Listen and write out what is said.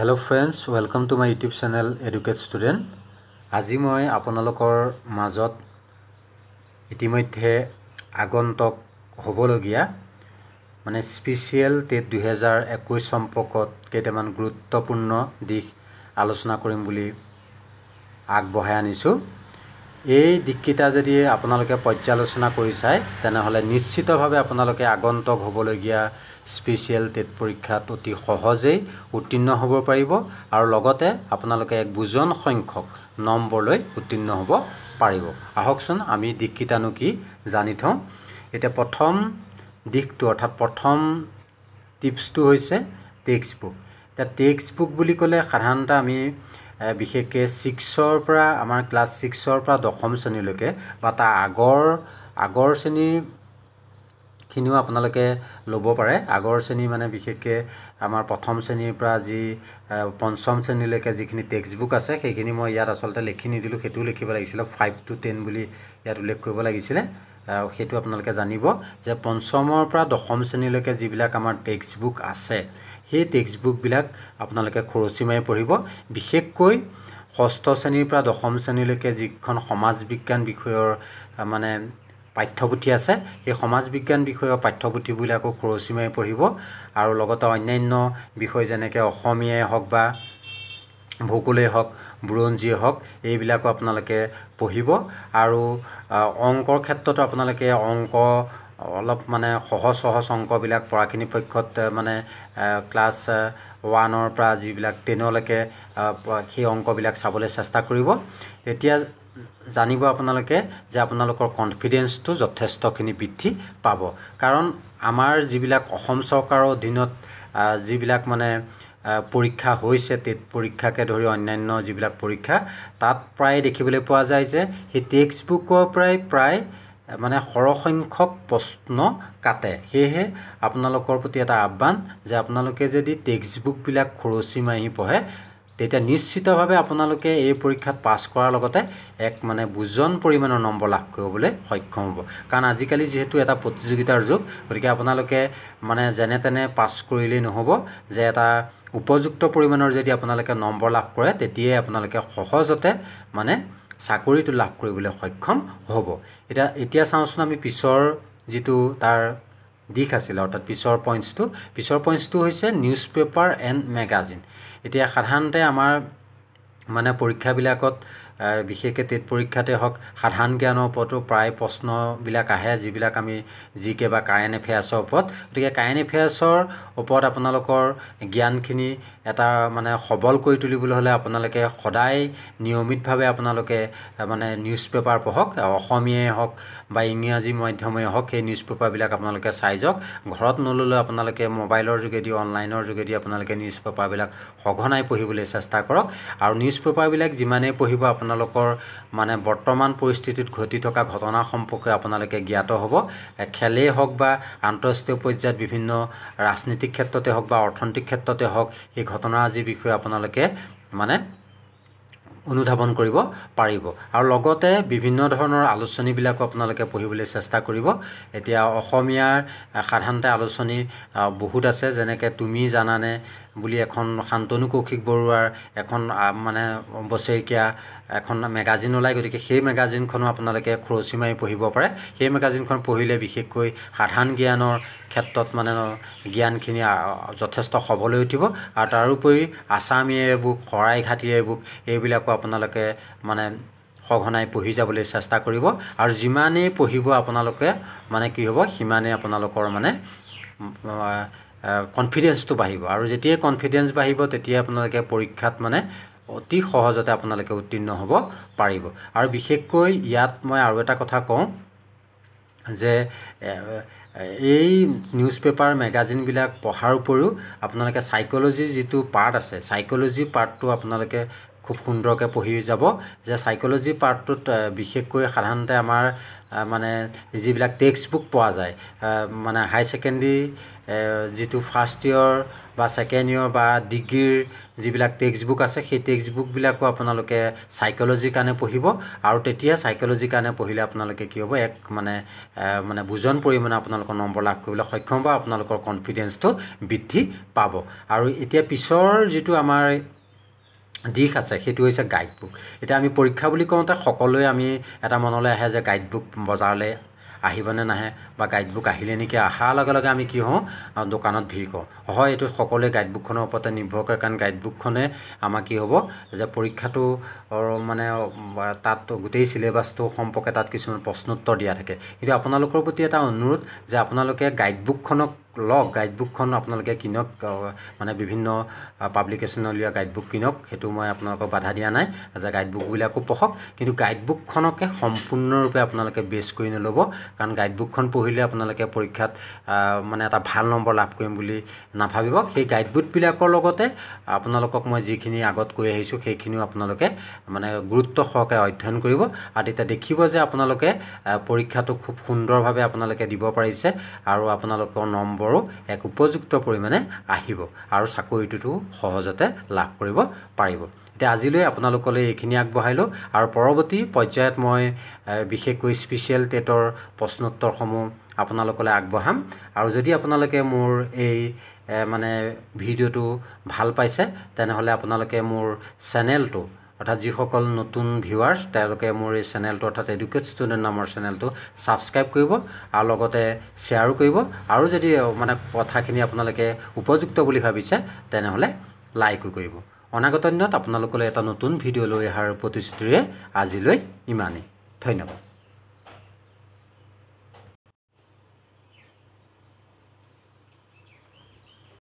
Hello' friends welcome to my YouTube channel educate student আজি মই আপোনালোকৰ মাজত ইতিমধ্যে আগন্তক হ'বলগীয়া মানে স্পেচিয়েল টেট দুহেজাৰ একৈছ সম্পৰ্কত কেইটামান গুৰুত্বপূৰ্ণ দিশ আলোচনা কৰিম বুলি আগবঢ়াই আনিছোঁ। এই দিশকেইটা যদি আপোনালোকে পৰ্যালোচনা কৰি চায় তেনেহ'লে নিশ্চিতভাৱে আপোনালোকে আগন্তক হ'বলগীয়া স্পেচিয়েল টেট পৰীক্ষাত অতি সহজেই উত্তীৰ্ণ হ'ব পাৰিব আৰু লগতে আপোনালোকে এক বুজন সংখ্যক নম্বৰ লৈ উত্তীৰ্ণ হ'ব পাৰিব। আহকচোন আমি দিশকেইটানো কি জানি থওঁ। এতিয়া প্ৰথম দিশটো অৰ্থাৎ প্ৰথম টিপছটো হৈছে টেক্সট বুক এতিয়া টেক্সট বুক বুলি ক'লে সাধাৰণতে আমি বিশেষকৈ ছিক্সৰ পৰা আমাৰ ক্লাছ ছিক্সৰ পৰা দশম শ্ৰেণীলৈকে বা তাৰ আগৰ আগৰ শ্ৰেণীৰখিনিও আপোনালোকে ল'ব পাৰে। আগৰ শ্ৰেণী মানে বিশেষকৈ আমাৰ প্ৰথম শ্ৰেণীৰ পৰা যি পঞ্চম শ্ৰেণীলৈকে যিখিনি টেক্সট বুক আছে সেইখিনি মই ইয়াত আচলতে লিখি নিদিলোঁ সেইটোও লিখিব লাগিছিলে ফাইভ টু টেন বুলি ইয়াত উল্লেখ কৰিব লাগিছিলে। সেইটো আপোনালোকে জানিব যে পঞ্চমৰ পৰা দশম শ্ৰেণীলৈকে যিবিলাক আমাৰ টেক্সট বুক আছে সেই টেক্সট বুকবিলাক আপোনালোকে খৰচী মাৰি পঢ়িব। বিশেষকৈ ষষ্ঠ শ্ৰেণীৰ পৰা দশম শ্ৰেণীলৈকে যিখন সমাজ বিজ্ঞান বিষয়ৰ মানে পাঠ্যপুথি আছে সেই সমাজ বিজ্ঞান বিষয়ৰ পাঠ্যপুথিবিলাকো খৰচী মাৰি পঢ়িব আৰু লগতে অন্যান্য বিষয় যেনেকৈ অসমীয়াই হওক বা ভূগোলেই হওক বুৰঞ্জীয়ে হওক এইবিলাকো আপোনালোকে পঢ়িব আৰু অংকৰ ক্ষেত্ৰতো আপোনালোকে অংক অলপ মানে সহজ সহজ অংকবিলাক পৰাখিনি পক্ষত মানে ক্লাছ ওৱানৰ পৰা যিবিলাক টেনলৈকে সেই অংকবিলাক চাবলৈ চেষ্টা কৰিব। তেতিয়া জানিব আপোনালোকে যে আপোনালোকৰ কনফিডেঞ্চটো যথেষ্টখিনি বৃদ্ধি পাব। কাৰণ আমাৰ যিবিলাক অসম চৰকাৰৰ অধীনত যিবিলাক মানে পৰীক্ষা হৈছে টেট পৰীক্ষাকে ধৰি অন্যান্য যিবিলাক পৰীক্ষা তাত প্ৰায় দেখিবলৈ পোৱা যায় যে সেই টেক্সট বুকৰ পৰাই প্ৰায় মানে সৰহসংখ্যক প্ৰশ্ন কাটে। সেয়েহে আপোনালোকৰ প্ৰতি এটা আহ্বান যে আপোনালোকে যদি টেক্সট বুকবিলাক খৰচী মাৰি পঢ়ে তেতিয়া নিশ্চিতভাৱে আপোনালোকে এই পৰীক্ষাত পাছ কৰাৰ লগতে এক মানে বুজন পৰিমাণৰ নম্বৰ লাভ কৰিবলৈ সক্ষম হ'ব। কাৰণ আজিকালি যিহেতু এটা প্ৰতিযোগিতাৰ যুগ গতিকে আপোনালোকে মানে যেনে তেনে পাছ কৰিলেই নহ'ব যে এটা উপযুক্ত পৰিমাণৰ যদি আপোনালোকে নম্বৰ লাভ কৰে তেতিয়াই আপোনালোকে সহজতে মানে চাকৰিটো লাভ কৰিবলৈ সক্ষম হ'ব। এতিয়া এতিয়া চাওঁচোন আমি পিছৰ যিটো তাৰ দিশ আছিলে অৰ্থাৎ পিছৰ পইণ্টছটো পিছৰ পইণ্টছটো হৈছে নিউজ পেপাৰ এণ্ড মেগাজিন এতিয়া সাধাৰণতে আমাৰ মানে পৰীক্ষাবিলাকত বিশেষকৈ টেট পৰীক্ষাতে হওক সাধাৰণ জ্ঞানৰ ওপৰতো প্ৰায় প্ৰশ্নবিলাক আহে যিবিলাক আমি জি কে বা কাৰেণ্ট এফেয়াৰ্ছৰ ওপৰত। গতিকে কাৰেণ্ট এফেয়াৰ্ছৰ ওপৰত আপোনালোকৰ জ্ঞানখিনি এটা মানে সবল কৰি তুলিবলৈ হ'লে আপোনালোকে সদায় নিয়মিতভাৱে আপোনালোকে মানে নিউজ পেপাৰ পঢ়ক অসমীয়াই হওক বা ইংৰাজী মাধ্যমেই হওক সেই নিউজ পেপাৰবিলাক আপোনালোকে চাই যাওক। ঘৰত নল'লেও আপোনালোকে মোবাইলৰ যোগেদি অনলাইনৰ যোগেদি আপোনালোকে নিউজ পেপাৰবিলাক সঘনাই পঢ়িবলৈ চেষ্টা কৰক। আৰু নিউজ পেপাৰবিলাক যিমানেই পঢ়িব আপোনালোকৰ মানে বৰ্তমান পৰিস্থিতিত ঘটি থকা ঘটনা সম্পৰ্কে আপোনালোকে জ্ঞাত হ'ব। খেলেই হওক বা আন্তঃৰাষ্ট্ৰীয় পৰ্যায়ত বিভিন্ন ৰাজনীতিক ক্ষেত্ৰতে হওক বা অৰ্থনৈতিক ক্ষেত্ৰতে হওক সেই ঘটনাৰাজিৰ বিষয়ে আপোনালোকে মানে অনুধাৱন কৰিব পাৰিব। আৰু লগতে বিভিন্ন ধৰণৰ আলোচনীবিলাকো আপোনালোকে পঢ়িবলৈ চেষ্টা কৰিব। এতিয়া অসমীয়াৰ সাধাৰণতে আলোচনী বহুত আছে যেনেকৈ তুমি জানানে বুলি এখন শান্তনু কৌশিক বৰুৱাৰ এখন মানে বছৰেকীয়া এখন মেগাজিন ওলায় গতিকে সেই মেগাজিনখনো আপোনালোকে খৰচী মাৰি পঢ়িব পাৰে। সেই মেগাজিনখন পঢ়িলে বিশেষকৈ সাধাৰণ জ্ঞানৰ ক্ষেত্ৰত মানে জ্ঞানখিনি যথেষ্ট সবল উঠিব। আৰু তাৰোপৰি আছামীয়ে বুক শৰাইঘাটীয়ে বুক এইবিলাকো আপোনালোকে মানে সঘনাই পঢ়ি যাবলৈ চেষ্টা কৰিব। আৰু যিমানেই পঢ়িব আপোনালোকে মানে কি হ'ব সিমানেই আপোনালোকৰ মানে কনফিডেঞ্চটো বাঢ়িব। আৰু যেতিয়াই কনফিডেঞ্চ বাঢ়িব তেতিয়াই আপোনালোকে পৰীক্ষাত মানে অতি সহজতে আপোনালোকে উত্তীৰ্ণ হ'ব পাৰিব। আৰু বিশেষকৈ ইয়াত মই আৰু এটা কথা কওঁ যে এই নিউজ পেপাৰ মেগাজিনবিলাক পঢ়াৰ উপৰিও আপোনালোকে চাইক'লজিৰ যিটো পাৰ্ট আছে চাইক'লজি পাৰ্টটো আপোনালোকে খুব সুন্দৰকৈ পঢ়ি যাব যে চাইক'লজি পাৰ্টটোত বিশেষকৈ সাধাৰণতে আমাৰ মানে যিবিলাক টেক্সট বুক পোৱা যায় মানে হাই ছেকেণ্ডেৰী যিটো ফাৰ্ষ্ট ইয়েৰ বা ছেকেণ্ড ইয়েৰ বা ডিগ্ৰীৰ যিবিলাক টেক্সট বুক আছে সেই টেক্সট বুকবিলাকো আপোনালোকে চাইক'লজিৰ কাৰণে পঢ়িব আৰু তেতিয়া চাইক'লজিৰ কাৰণে পঢ়িলে আপোনালোকে কি হ'ব এক মানে মানে বুজন পৰিমাণে আপোনালোকৰ নম্বৰ লাভ কৰিবলৈ সক্ষম হ'ব আপোনালোকৰ কনফিডেঞ্চটো বৃদ্ধি পাব। আৰু এতিয়া পিছৰ যিটো আমাৰ দিশ আছে সেইটো হৈছে গাইড বুক এতিয়া আমি পৰীক্ষা বুলি কওঁতে সকলোৱে আমি এটা মনলৈ আহে যে গাইড বুক বজাৰলৈ আহিবনে নাহে। বা গাইডবুক আহিলে নেকি? অহাৰ লগে লগে আমি কি হওঁ? দোকানত ভিৰ কৰোঁ হয় এইটো সকলোৱে গাইডবুকখনৰ ওপৰতে নিৰ্ভৰ কৰে কাৰণ গাইডবুকখনে আমাৰ কি হ'ব? যে পৰীক্ষাটো মানে তাত গোটেই চিলেবাছটো সম্পৰ্কে তাত কিছুমান প্ৰশ্নোত্তৰ দিয়া থাকে। কিন্তু আপোনালোকৰ প্ৰতি এটা অনুৰোধ যে আপোনালোকে গাইডবুকখনক লওক গাইডবুকখন আপোনালোকে কিনক মানে বিভিন্ন পাব্লিকেশ্যন উলিওৱা গাইডবুক কিনক সেইটো মই আপোনালোকক বাধা দিয়া নাই যে গাইডবুকবিলাকো পঢ়ক। কিন্তু গাইডবুকখনকে সম্পূৰ্ণৰূপে আপোনালোকে বেছ কৰি নল'ব কাৰণ গাইডবুকখন পঢ়িলে আপোনালোকে পৰীক্ষাত মানে এটা ভাল নম্বৰ লাভ কৰিম বুলি নাভাবিব। সেই গাইডবুকবিলাকৰ লগতে আপোনালোকক মই যিখিনি আগত কৈ আহিছোঁ সেইখিনিও আপোনালোকে মানে গুৰুত্ব সহকাৰে অধ্যয়ন কৰিব। আৰু তেতিয়া দেখিব যে আপোনালোকে পৰীক্ষাটো খুব সুন্দৰভাৱে আপোনালোকে দিব পাৰিছে আৰু আপোনালোকৰ নম্বৰো এক উপযুক্ত পৰিমাণে আহিব। আৰু চাকৰিটোতো সহজতে লাভ কৰিব পাৰিব। এতিয়া আজিলৈ আপোনালোকলৈ এইখিনি আগবঢ়াইলোঁ আৰু পৰৱৰ্তী পৰ্যায়ত মই বিশেষকৈ স্পেচিয়েল টেটৰ প্ৰশ্নোত্তৰসমূহ আপোনালোকলৈ আগবঢ়াম। আৰু যদি আপোনালোকে মোৰ এই মানে ভিডিঅ'টো ভাল পাইছে তেনেহ'লে আপোনালোকে মোৰ চেনেলটো অৰ্থাৎ যিসকল নতুন ভিউৱাৰ্ছ তেওঁলোকে মোৰ এই চেনেলটো অৰ্থাৎ এডুকেট ষ্টুডেণ্ট নামৰ চেনেলটো ছাবস্ক্ৰাইব কৰিব আৰু লগতে শ্বেয়াৰো কৰিব। আৰু যদি মানে কথাখিনি আপোনালোকে উপযুক্ত বুলি ভাবিছে তেনেহ'লে লাইকো কৰিব। অনাগত দিনত আপোনালোকলৈ এটা নতুন ভিডিঅ' লৈ অহাৰ প্ৰতিশ্ৰুতিৰে আজিলৈ ইমানেই। ধন্যবাদ।